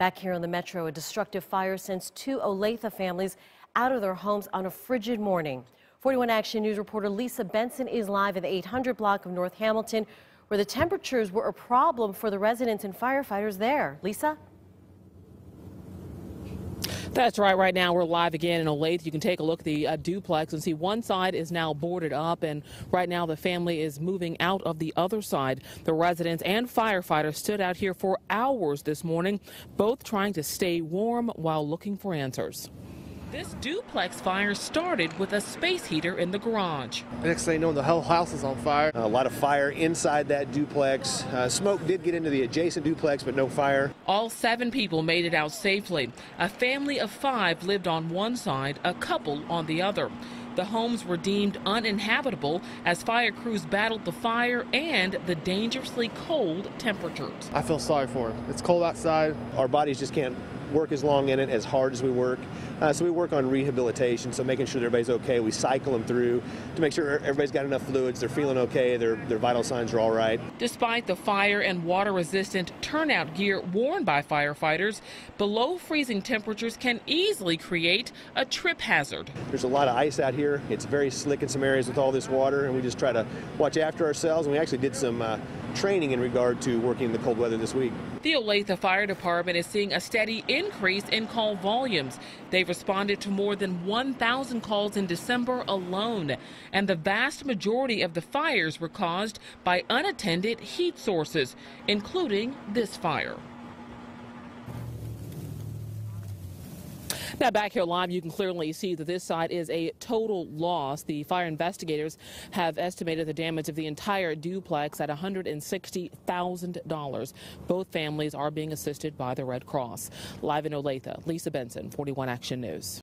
Back here on the Metro, a destructive fire sends two Olathe families out of their homes on a frigid morning. 41 Action News reporter Lisa Benson is live in the 800 block of North Hamilton, where the temperatures were a problem for the residents and firefighters there. Lisa? That's right. Right now, we're live again in Olathe. You can take a look at the uh, duplex and see one side is now boarded up, and right now the family is moving out of the other side. The residents and firefighters stood out here for hours this morning, both trying to stay warm while looking for answers. This duplex fire started with a space heater in the garage. Next thing you know, the whole house is on fire. A lot of fire inside that duplex. Uh, smoke did get into the adjacent duplex, but no fire. All seven people made it out safely. A family of five lived on one side, a couple on the other. The homes were deemed uninhabitable as fire crews battled the fire and the dangerously cold temperatures. I feel sorry for them. It's cold outside. Our bodies just can't work as long in it, as hard as we work. Uh, so we work on rehabilitation, so making sure that everybody's okay. We cycle them through to make sure everybody's got enough fluids, they're feeling okay, their, their vital signs are all right. Despite the fire and water resistant turnout gear worn by firefighters, below freezing temperatures can easily create a trip hazard. There's a lot of ice out here. It's very slick in some areas with all this water, and we just try to watch after ourselves. And we actually did some uh, training in regard to working in the cold weather this week. The Olathe Fire Department is seeing a steady increase in call volumes. They've responded to more than 1,000 calls in December alone, and the vast majority of the fires were caused by unattended heat sources, including this fire. Now, back here live, you can clearly see that this site is a total loss. The fire investigators have estimated the damage of the entire duplex at $160,000. Both families are being assisted by the Red Cross. Live in Olathe, Lisa Benson, 41 Action News.